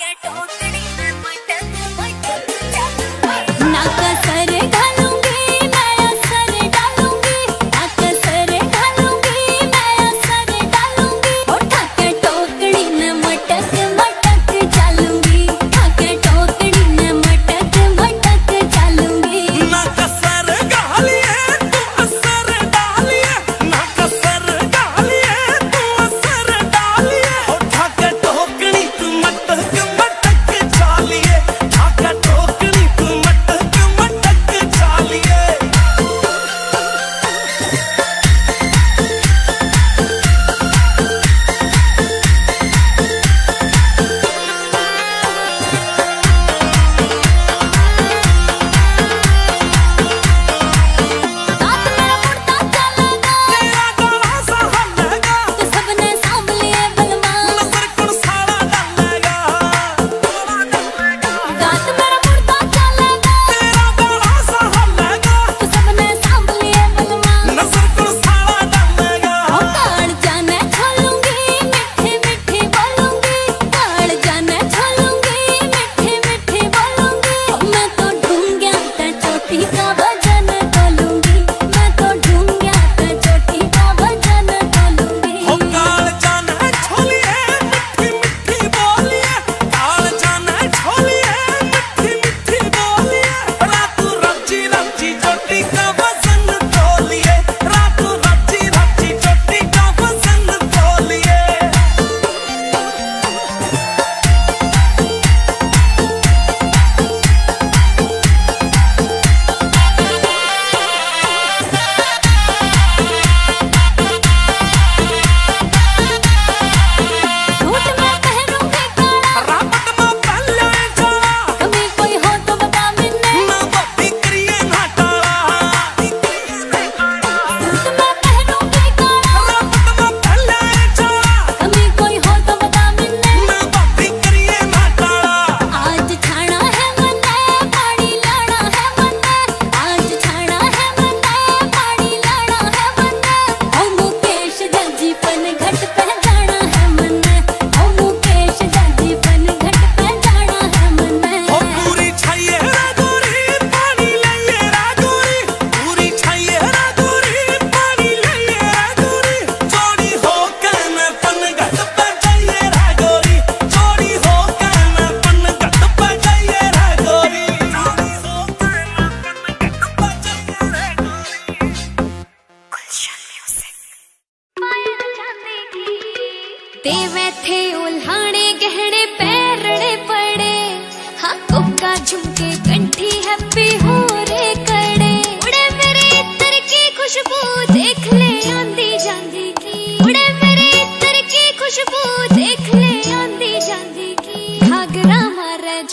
के टोकरे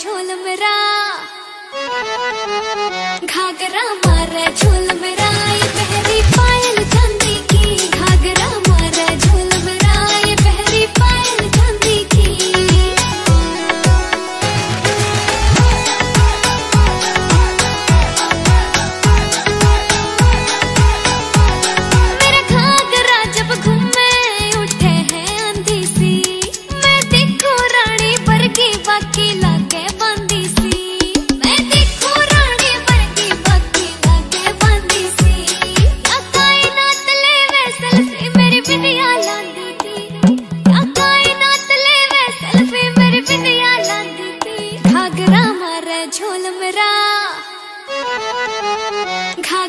झोल मेरा। घाघरा मारा झोल मेरा। ये पायल चंदी की घाघरा मारा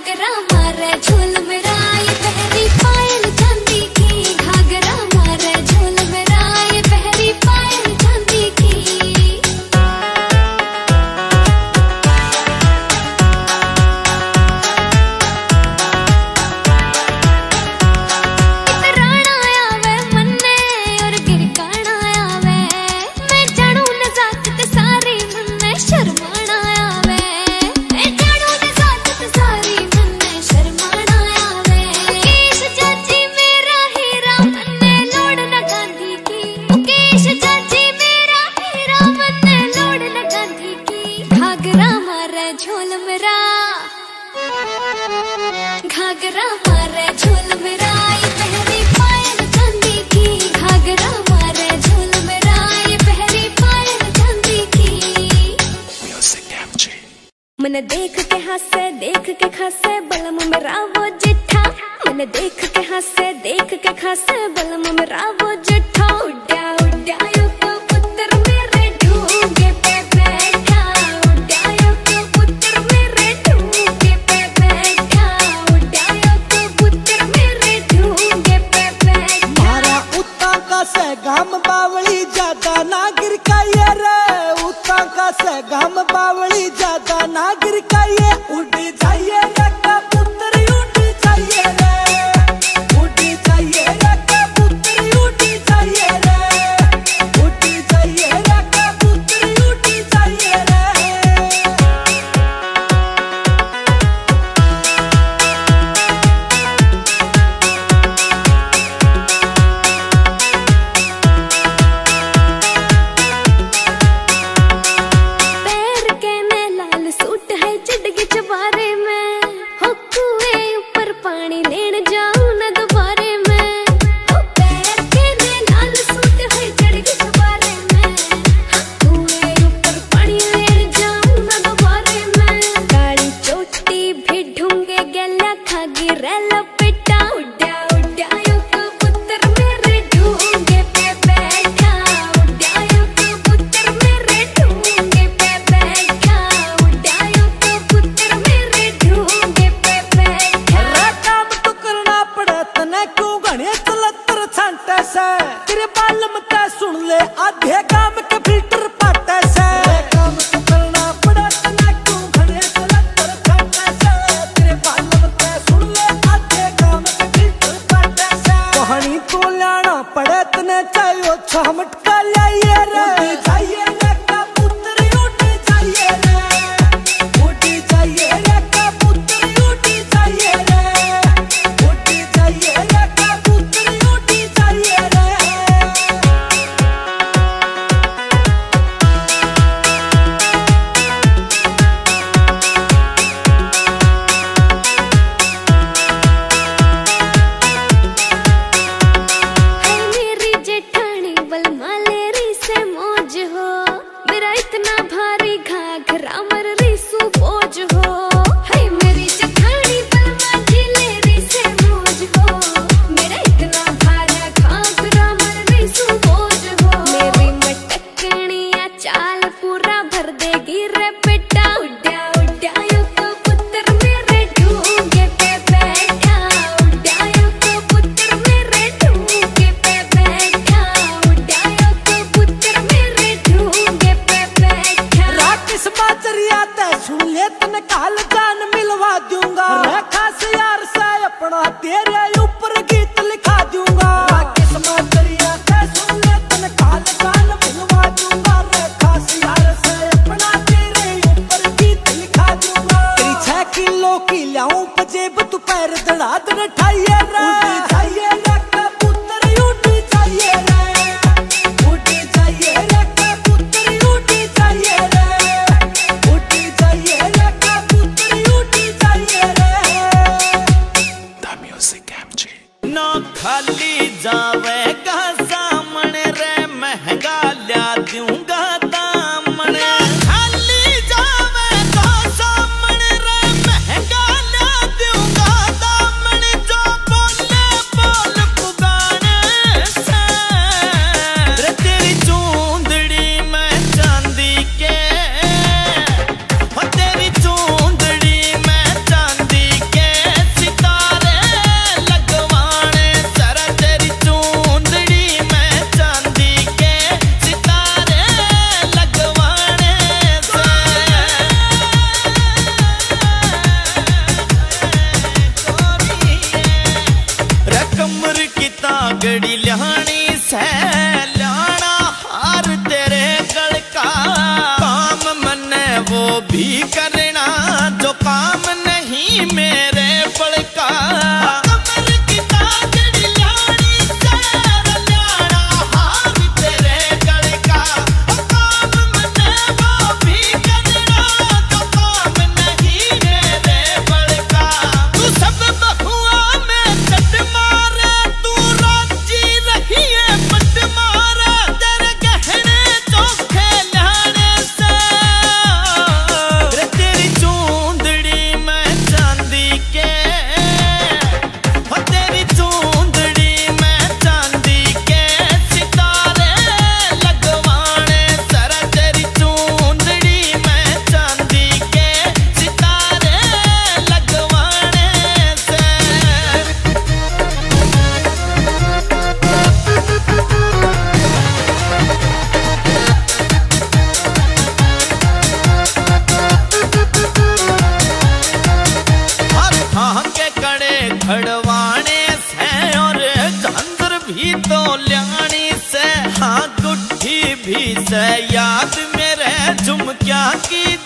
रहा मारे झूल मेरा लियाणी से हाँ गुट्ठी भी से। याद मेरे झुमकिया की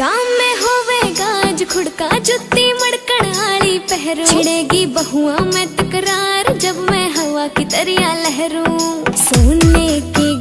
गाँव में होवे गाज खुड़का जुत्ती मड़कड़ाली पहरू। छिड़ेगी बहुआ में तकरार, जब मैं हवा की दरिया लहरू। सोने की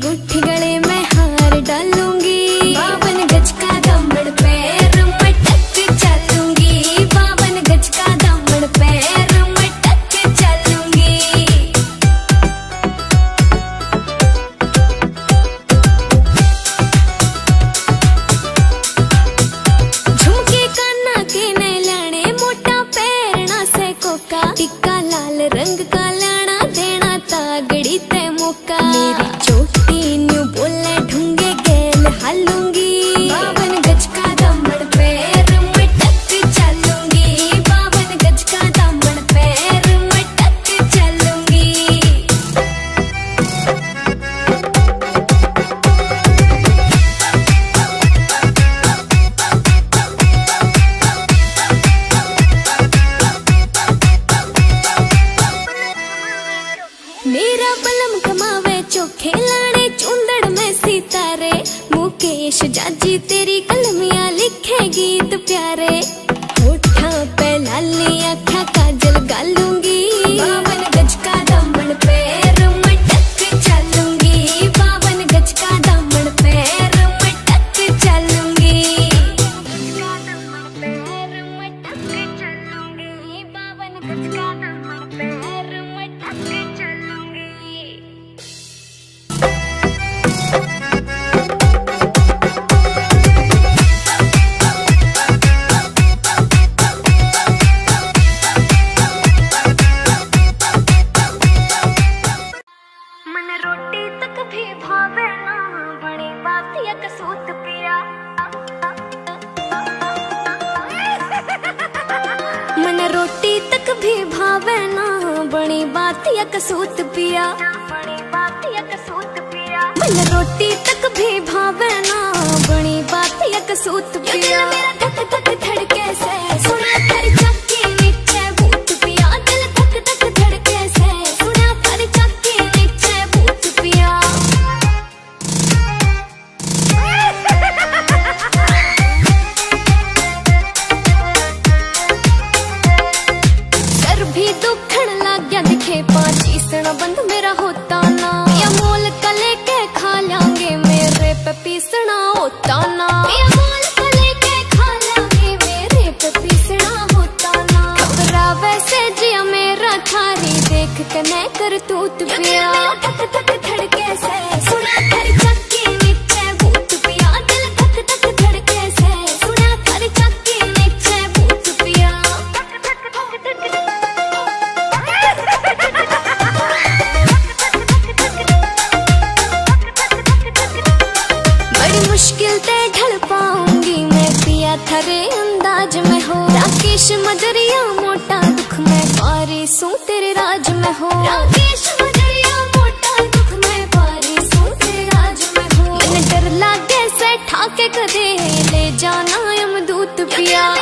राज में हो। राकेश मजरिया मोटा दुख में। पारिसू तेरे राज में हो। राकेश मजरिया मोटा दुख में। पारिसू तेरे राज में हो। मैंने डर लागे, से ठाके कदे। ले जाना यमदूत पिया।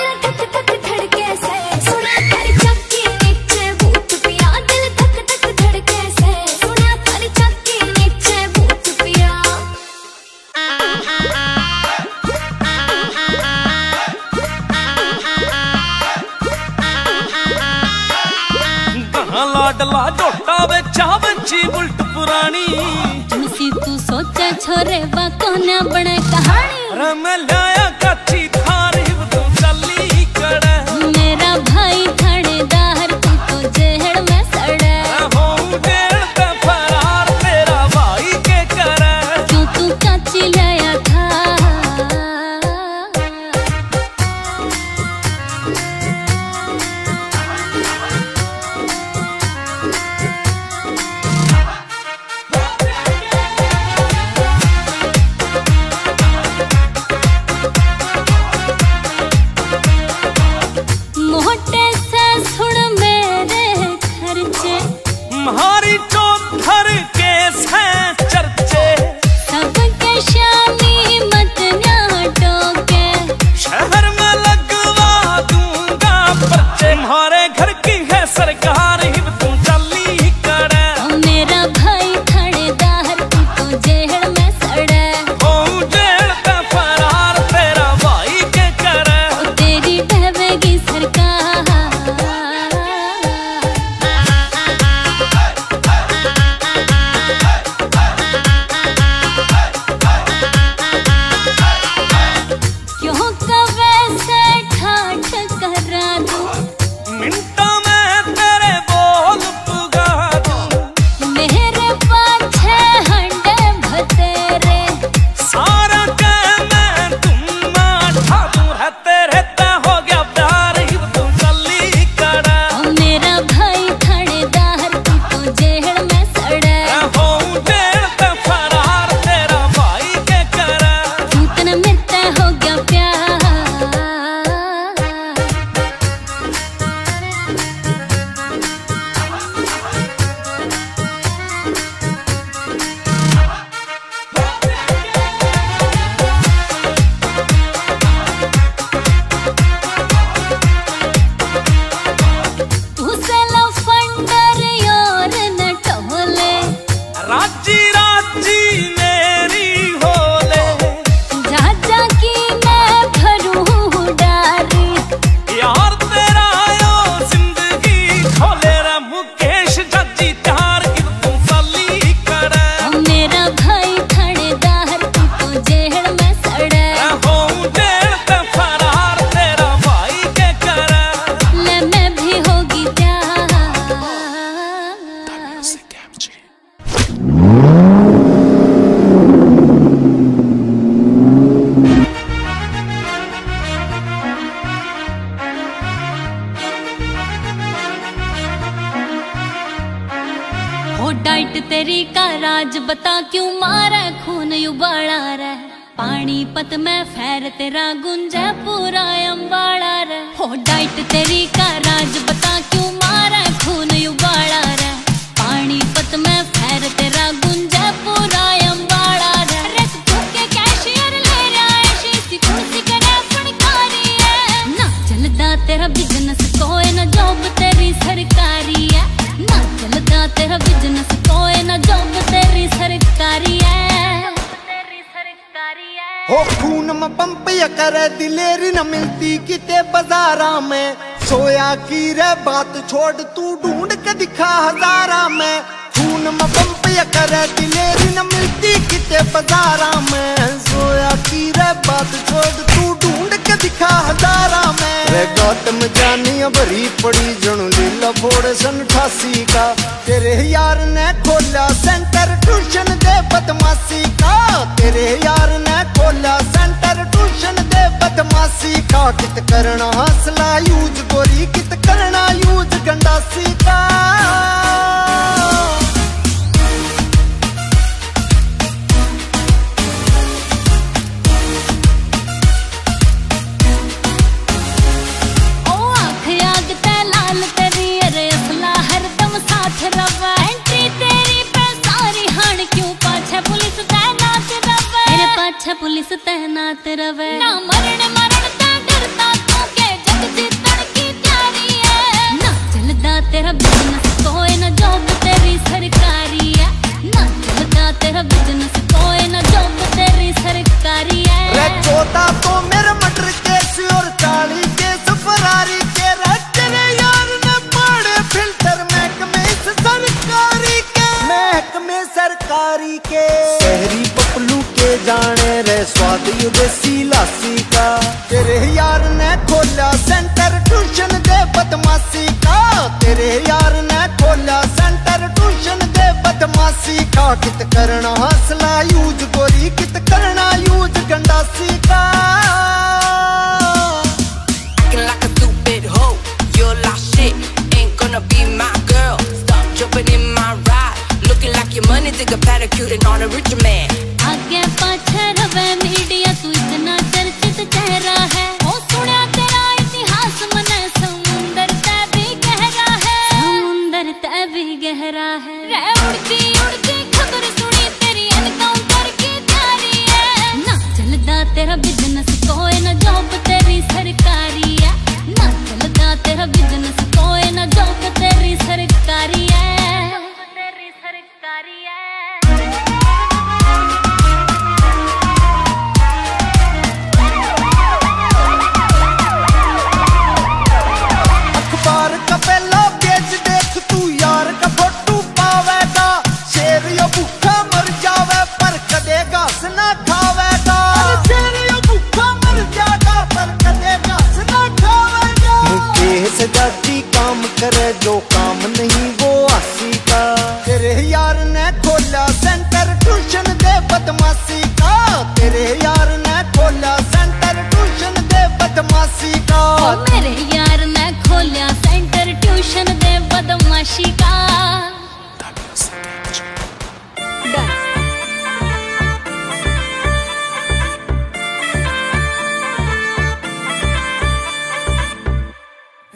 अपने कहानी। रमला ਅੱਜ ਨਾ ਸੋਏ ਨਾ ਜੋਬ ਤੇਰੀ ਸਰਕਾਰੀ ਐ हो खून में पंप कर दिलेरी न मिलती किते बाजारा में सोया की रे बात छोड़ तू ढूंढ के दिखा हजारा में खून में बम्पिया करे दिलेरी न मिलती किते बाजारा में सोया की रे बात छोड़ तू ढूंढ के दिखा हजारा में रे गौतम जानिया भरी पड़ी जणु लीला फोड़ सन ठासी का तेरे यार ने खोला सेंटर ट्यूशन दे बदमाशी का तेरे यार ने खोला सेंटर ट्यूशन दे बदमाशी का कित करना हौसला यूज गोरी कित करना यूज गंडासी का ਖੋਲਾ ਸੈਂਟਰ ਟਿਊਸ਼ਨ ਦੇ ਬਦਮਾਸੀ ਕਾ ਤੇਰੇ ਯਾਰ ਨੇ ਖੋਲਾ ਸੈਂਟਰ ਟਿਊਸ਼ਨ ਦੇ ਬਦਮਾਸੀ ਕਾ ਕਿਤ ਕਰਨਾ ਹਸਲਾ ਯੂਜ ਗੋਰੀ ਕਿਤ ਕਰਨਾ ਯੂਜ ਗੰਡਾਸੀ ਕਾ Jumping in my ride, looking like your money digger, pedicure, and on a richer man.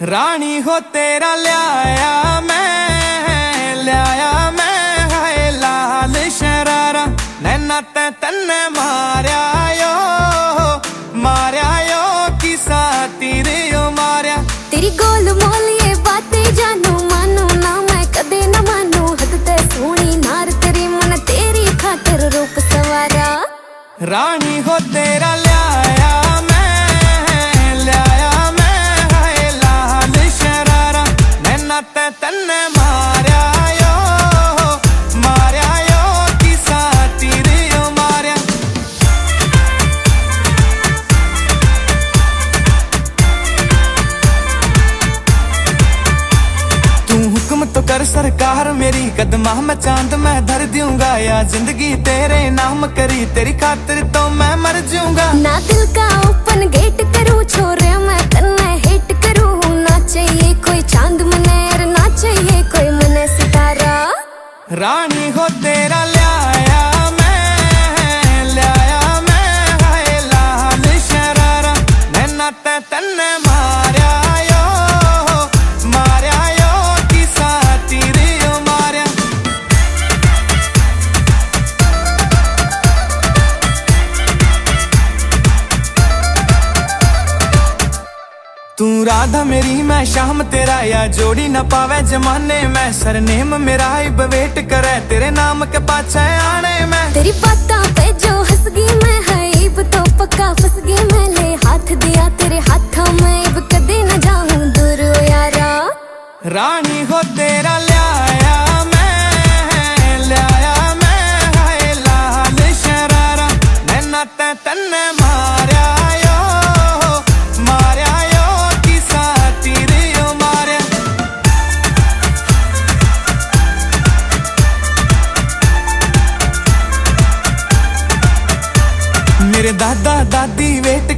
रानी हो तेरा लाया मैं लाया मैं है लाल शरारा। नैना ते तन्ने मारिया यो मारिया यो, किसा तीर यो मारिया। तेरी गोल मोल कर मेरी कदमा में चाँद मैं धर दूँगा या ज़िंदगी तेरे नाम करी तेरी खातिर तो मैं मर जाऊँगा। ना दिल का ओपन गेट करूँ छोरे मैं तन्ने हिट करूँ। ना चाहिए कोई चाँद मने ना चाहिए कोई मने सितारा। रानी हो तेरा लियाया मैं लियाया मैं हाय लाल शरारा। नैना ते तन्ने राधा मेरी मैं शाम तेरा या जोड़ी न पावे जमाने में। सरनेम मेरा इब वेट करे तेरे नाम के पाछे आने में। तेरी बातों पे जो हंस गई मैं है इब तो पक्का फंस गई मैं। ले हाथ दिया तेरे हाथों में इब कदे न जाऊँ दूर यारा। रानी हो तेरा लियाया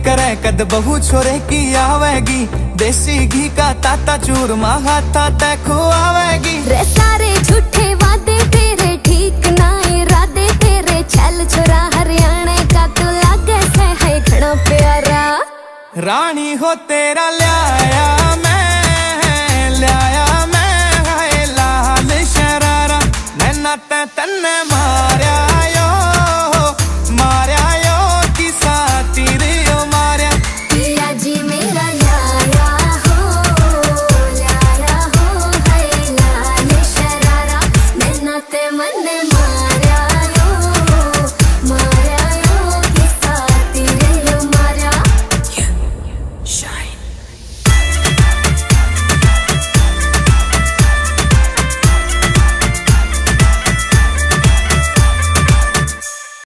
करे कद बहू छोरे की आवेगी। देसी घी का ताता चूरमा हाथा ते खुआवेगी रे सारे झूठे वादे तेरे ठीक ना इरादे तेरे छल छोरा हरियाणा का तू लागे से है घना प्यारा। रानी हो तेरा लाया मैं लियाया मैं हाय लाल शरारा। नैना तन्ने मारिया